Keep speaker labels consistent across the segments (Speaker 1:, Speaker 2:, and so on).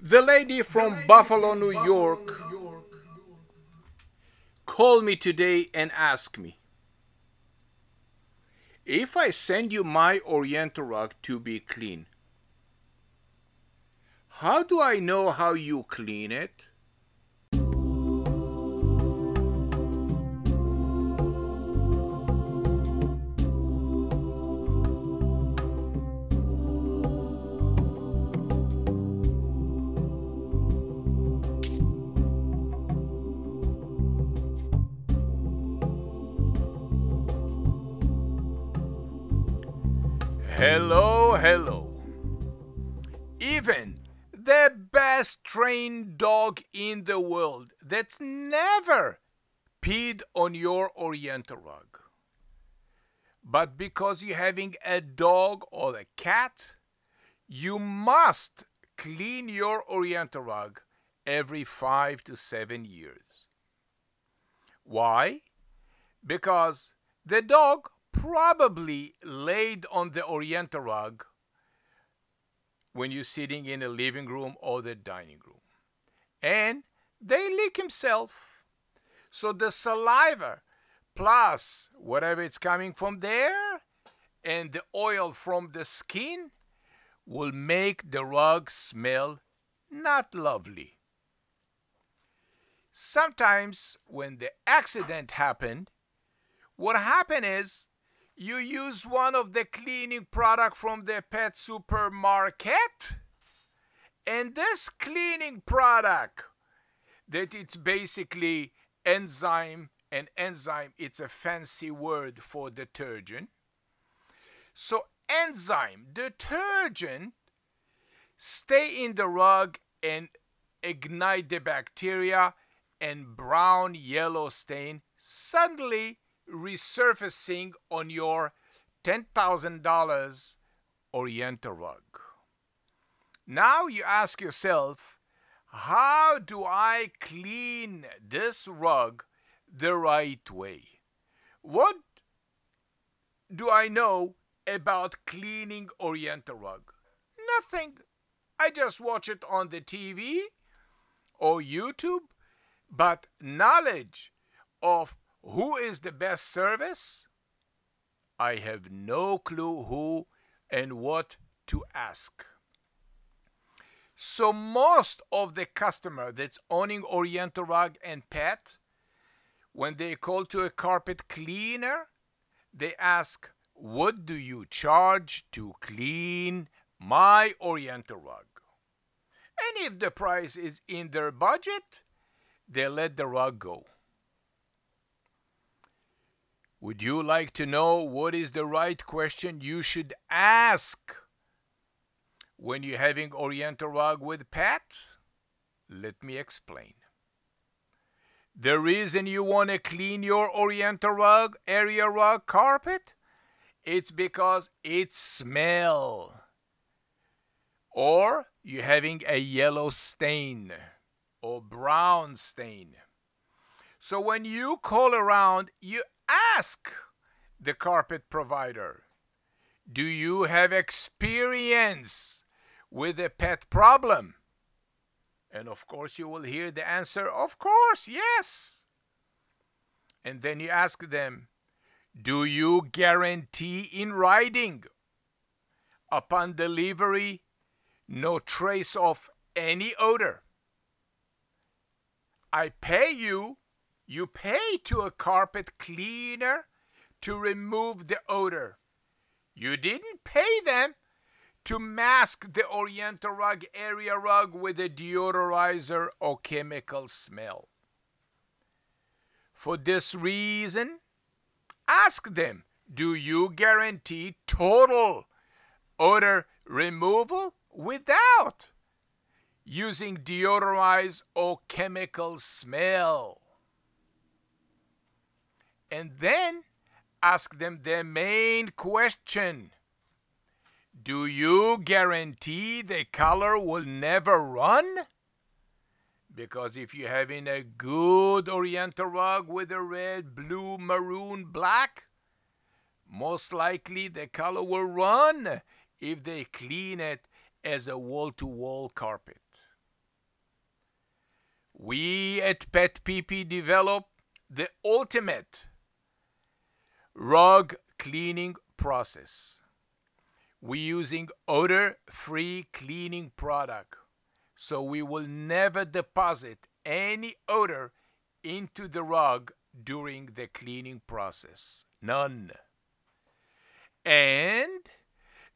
Speaker 1: The lady from Buffalo, New York, called me today and asked me if I send you my Oriental rug to be clean, how do I know how you clean it? Hello, hello. Even the best trained dog in the world that's never peed on your Oriental rug. But because you're having a dog or a cat, you must clean your Oriental rug every five to seven years. Why? Because the dog probably laid on the Oriental rug when you're sitting in the living room or the dining room. And they lick himself. So the saliva plus whatever it's coming from there and the oil from the skin will make the rug smell not lovely. Sometimes when the accident happened, what happened is you use one of the cleaning product from the pet supermarket? And this cleaning product that it's basically enzyme and enzyme it's a fancy word for detergent. So enzyme detergent stay in the rug and ignite the bacteria and brown yellow stain. Suddenly resurfacing on your $10,000 Oriental rug. Now you ask yourself, how do I clean this rug the right way? What do I know about cleaning Oriental rug? Nothing. I just watch it on the TV or YouTube, but knowledge of who is the best service? I have no clue who and what to ask. So most of the customer that's owning Oriental rug and pet, when they call to a carpet cleaner, they ask, what do you charge to clean my Oriental rug? And if the price is in their budget, they let the rug go. Would you like to know what is the right question you should ask when you're having Oriental rug with pets? Let me explain. The reason you want to clean your Oriental rug, area rug carpet, it's because it smell. Or you're having a yellow stain or brown stain. So when you call around, you ask the carpet provider Do you have experience with a pet problem? And of course, you will hear the answer, Of course, yes. And then you ask them, Do you guarantee in writing upon delivery no trace of any odor? I pay you you pay to a carpet cleaner to remove the odor. You didn't pay them to mask the Oriental rug area rug with a deodorizer or chemical smell. For this reason, ask them do you guarantee total odor removal without using deodorize or chemical smell? And then ask them the main question Do you guarantee the color will never run? Because if you're having a good Oriental rug with a red, blue, maroon, black, most likely the color will run if they clean it as a wall to wall carpet. We at PetPeePee develop the ultimate rug cleaning process. We're using odor-free cleaning product, so we will never deposit any odor into the rug during the cleaning process. None. And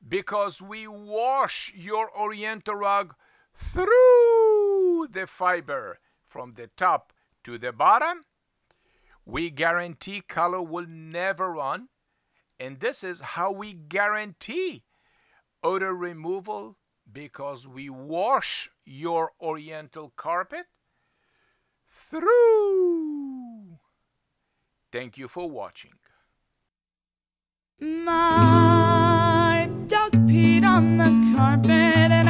Speaker 1: because we wash your Oriental rug through the fiber from the top to the bottom, we guarantee color will never run. And this is how we guarantee odor removal because we wash your oriental carpet through. Thank you for watching.
Speaker 2: My dog peed on the carpet